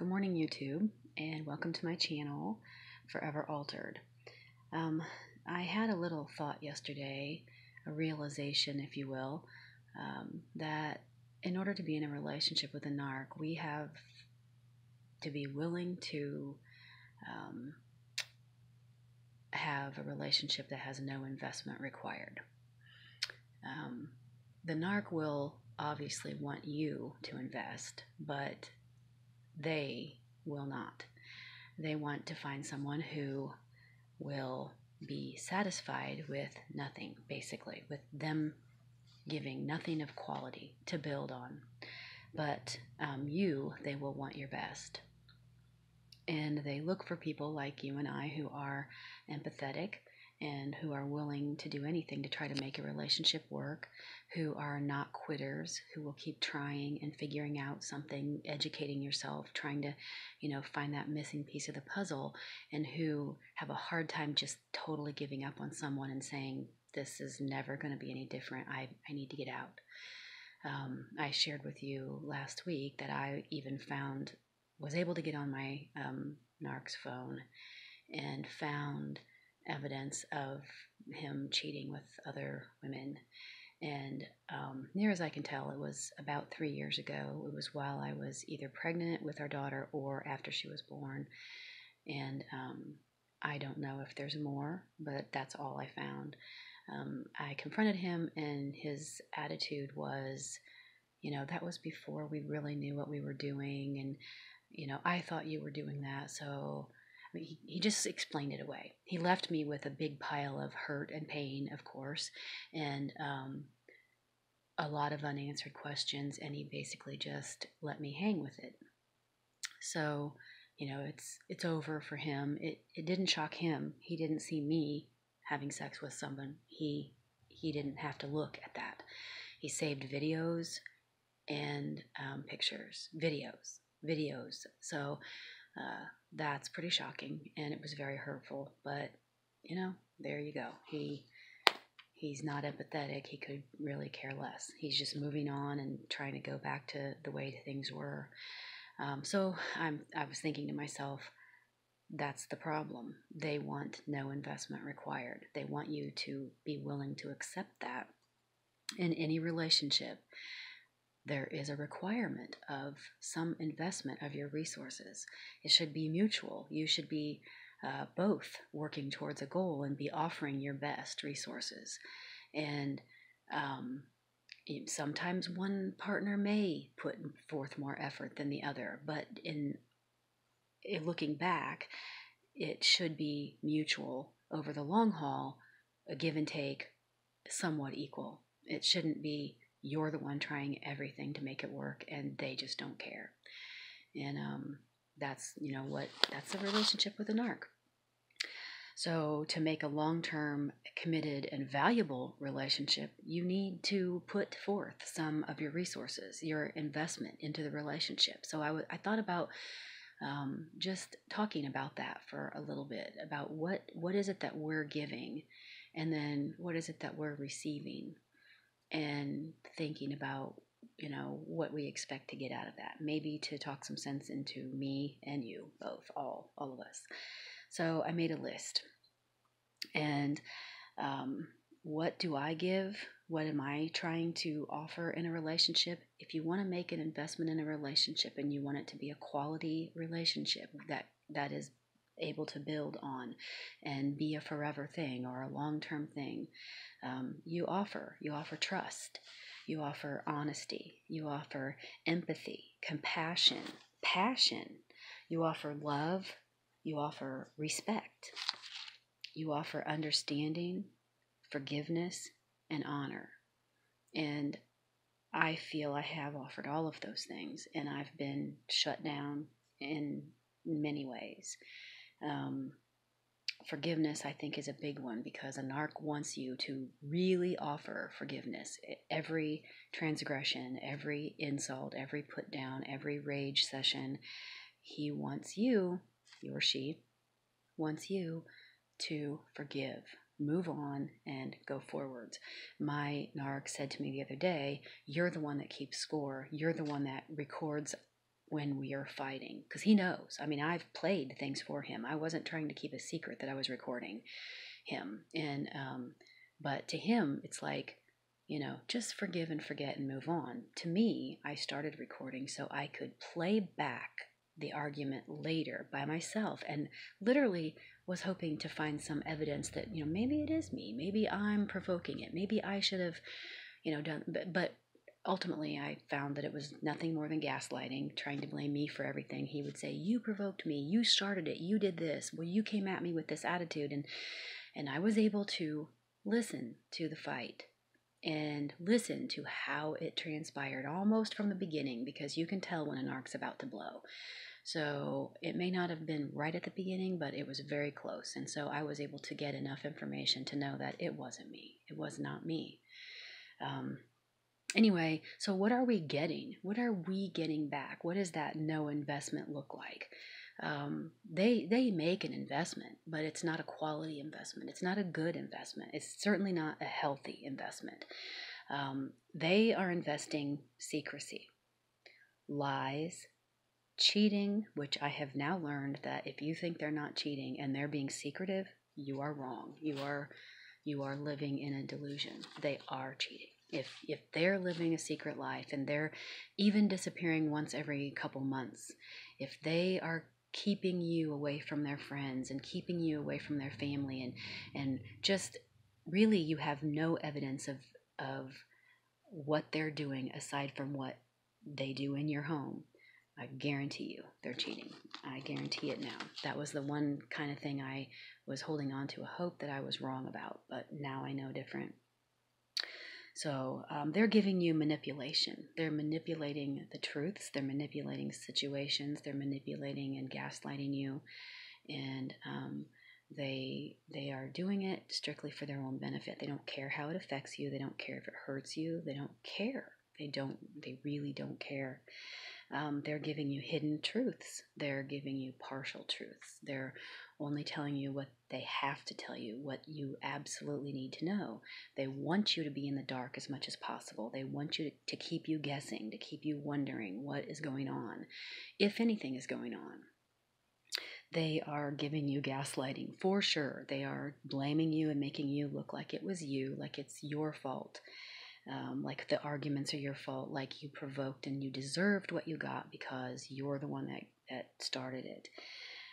Good morning, YouTube, and welcome to my channel, Forever Altered. Um, I had a little thought yesterday, a realization, if you will, um, that in order to be in a relationship with a narc, we have to be willing to um, have a relationship that has no investment required. Um, the narc will obviously want you to invest, but they will not. They want to find someone who will be satisfied with nothing, basically, with them giving nothing of quality to build on. But um, you, they will want your best. And they look for people like you and I who are empathetic, and who are willing to do anything to try to make a relationship work, who are not quitters, who will keep trying and figuring out something, educating yourself, trying to, you know, find that missing piece of the puzzle, and who have a hard time just totally giving up on someone and saying, this is never going to be any different. I, I need to get out. Um, I shared with you last week that I even found, was able to get on my um, NARC's phone and found evidence of him cheating with other women. And um, near as I can tell, it was about three years ago. It was while I was either pregnant with our daughter or after she was born. And um, I don't know if there's more, but that's all I found. Um, I confronted him, and his attitude was, you know, that was before we really knew what we were doing. And, you know, I thought you were doing that. So he, just explained it away. He left me with a big pile of hurt and pain, of course, and um, a lot of unanswered questions, and he basically just let me hang with it. So, you know, it's it's over for him. It it didn't shock him. He didn't see me having sex with someone. He he didn't have to look at that. He saved videos and um, pictures, videos, videos. So uh, that's pretty shocking and it was very hurtful. But, you know, there you go. He he's not empathetic. He could really care less. He's just moving on and trying to go back to the way things were. Um, so I'm I was thinking to myself, that's the problem. They want no investment required. They want you to be willing to accept that in any relationship there is a requirement of some investment of your resources. It should be mutual. You should be uh, both working towards a goal and be offering your best resources. And um, sometimes one partner may put forth more effort than the other, but in, in looking back, it should be mutual over the long haul, a give and take, somewhat equal. It shouldn't be you're the one trying everything to make it work and they just don't care. And um, that's you know what that's a relationship with a narc so to make a long-term committed and valuable relationship you need to put forth some of your resources your investment into the relationship. So I, w- I thought about um, just talking about that for a little bit about what what is it that we're giving and then what is it that we're receiving and thinking about you know what we expect to get out of that. Maybe to talk some sense into me and you both all all of us. So i made a list. And um, what do i give? What am i trying to offer in a relationship? If you want to make an investment in a relationship and you want it to be a quality relationship that that is able to build on and be a forever thing or a long term thing. Um, you offer. You offer trust. You offer honesty. You offer empathy, compassion, passion. You offer love. You offer respect. You offer understanding, forgiveness, and honor. And I feel I have offered all of those things, and I've been shut down in many ways. Um, forgiveness, I think, is a big one because a narc wants you to really offer forgiveness. Every transgression, every insult, every put down, every rage session, he wants you, he or she wants you to forgive, move on, and go forwards. My narc said to me the other day, You're the one that keeps score. You're the one that records when we are fighting because he knows. I mean, I've played things for him. I wasn't trying to keep a secret that I was recording him. And, um, but to him, it's like, you know, just forgive and forget and move on. To me, I started recording so I could play back the argument later by myself and literally was hoping to find some evidence that, you know, maybe it is me. Maybe I'm provoking it. Maybe I should have, you know, done, but, but ultimately I found that it was nothing more than gaslighting, trying to blame me for everything. He would say, "You provoked me. You started it. You did this. Well, you came at me with this attitude." And and I was able to listen to the fight and listen to how it transpired almost from the beginning because you can tell when a narc's about to blow. So it may not have been right at the beginning, but it was very close. And so I was able to get enough information to know that it wasn't me. It was not me. Um, anyway, so what are we getting? What are we getting back? What does that no investment look like? Um, they they make an investment, but it's not a quality investment. It's not a good investment. It's certainly not a healthy investment. Um, they are investing secrecy, lies, cheating, which I have now learned that if you think they're not cheating and they're being secretive, you are wrong. You are you are living in a delusion. They are cheating if if they're living a secret life and they're even disappearing once every couple months if they are keeping you away from their friends and keeping you away from their family and and just really you have no evidence of of what they're doing aside from what they do in your home i guarantee you they're cheating. I guarantee it now. That was the one kind of thing i was holding on to a hope that i was wrong about but now i know different so um, they're giving you manipulation. They're manipulating the truths. They're manipulating situations. They're manipulating and gaslighting you, and um, they they are doing it strictly for their own benefit. They don't care how it affects you. They don't care if it hurts you. They don't care. They don't. They really don't care. Um, they're giving you hidden truths. They're giving you partial truths. They're only telling you what they have to tell you, what you absolutely need to know. They want you to be in the dark as much as possible. They want you to, keep you guessing, to keep you wondering what is going on, if anything is going on. They are giving you gaslighting for sure. They are blaming you and making you look like it was you, like it's your fault. Um, like the arguments are your fault, like you provoked and you deserved what you got because you're the one that, that started it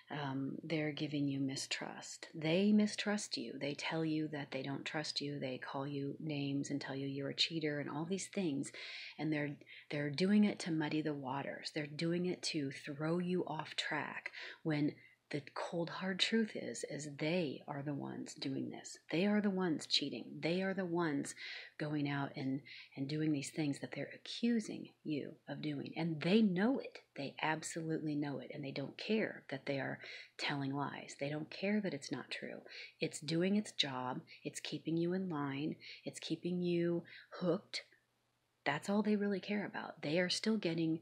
um, they're giving you mistrust. They mistrust you. They tell you that they don't trust you. They call you names and tell you you're a cheater and all these things. And they're they're doing it to muddy the waters. They're doing it to throw you off track when the cold hard truth is is they are the ones doing this. They are the ones cheating. They are the ones going out and and doing these things that they're accusing you of doing. And they know it. They absolutely know it. And they don't care that they are telling lies. They don't care that it's not true. It's doing its job. It's keeping you in line. It's keeping you hooked. That's all they really care about. They are still getting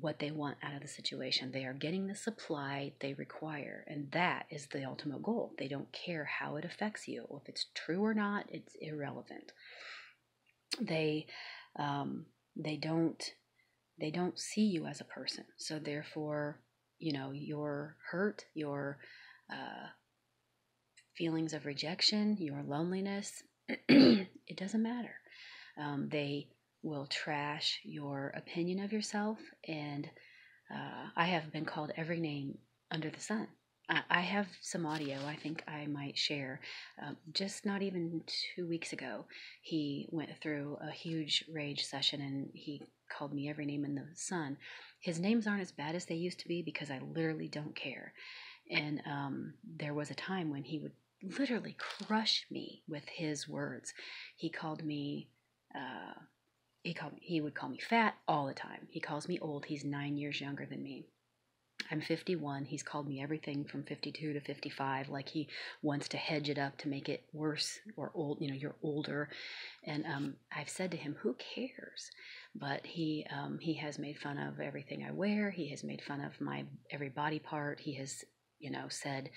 what they want out of the situation. They are getting the supply they require, and that is the ultimate goal. They don't care how it affects you. If it's true or not, it's irrelevant. They um, they don't they don't see you as a person. So therefore, you know, your hurt, your uh, feelings of rejection, your loneliness, it doesn't matter. Um, they will trash your opinion of yourself. And uh, I have been called every name under the sun. I, have some audio I think I might share. Um, just not even two weeks ago, he went through a huge rage session and he called me every name in the sun. His names aren't as bad as they used to be because I literally don't care. And um, there was a time when he would literally crush me with his words. He called me uh, he called he would call me fat all the time. He calls me old. He's nine years younger than me. I'm 51. He's called me everything from 52 to 55, like he wants to hedge it up to make it worse or old. You know, you're older. And um, I've said to him, "Who cares?" But he um, he has made fun of everything I wear. He has made fun of my every body part. He has, you know, said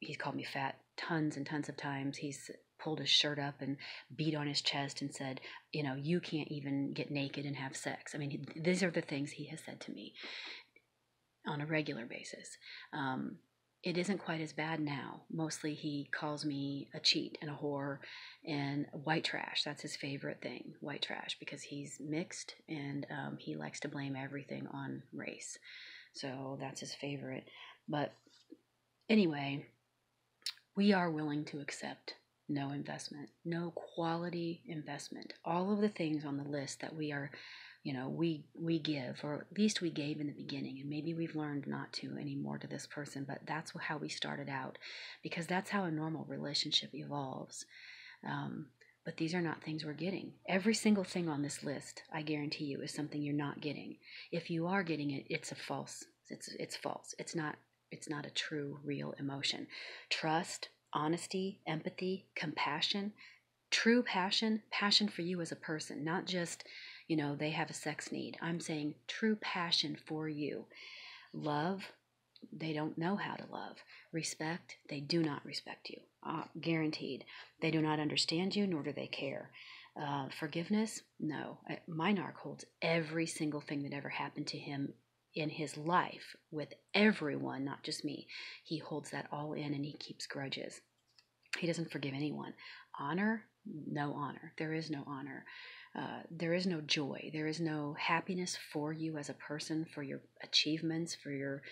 he's called me fat tons and tons of times. He's pulled his shirt up and beat on his chest and said, you know, you can't even get naked and have sex. I mean, these are the things he has said to me on a regular basis. Um, it isn't quite as bad now. Mostly he calls me a cheat and a whore and white trash. That's his favorite thing, white trash, because he's mixed and um, he likes to blame everything on race. So that's his favorite. But anyway, we are willing to accept no investment, no quality investment. All of the things on the list that we are you know we we give or at least we gave in the beginning and maybe we've learned not to anymore to this person but that's how we started out because that's how a normal relationship evolves. Um, but these are not things we're getting. Every single thing on this list i guarantee you is something you're not getting. If you are getting it it's a false it's it's false. It's not it's not a true real emotion. Trust honesty empathy compassion true passion passion for you as a person not just you know, they have a sex need. I'm saying true passion for you. Love, they don't know how to love. Respect, they do not respect you. Uh, guaranteed. They do not understand you, nor do they care. Uh, forgiveness, no. Uh, my narc holds every single thing that ever happened to him in his life with everyone, not just me. He holds that all in and he keeps grudges. He doesn't forgive anyone. Honor, no honor. There is no honor. Uh, there is no joy there is no happiness for you as a person for your achievements for your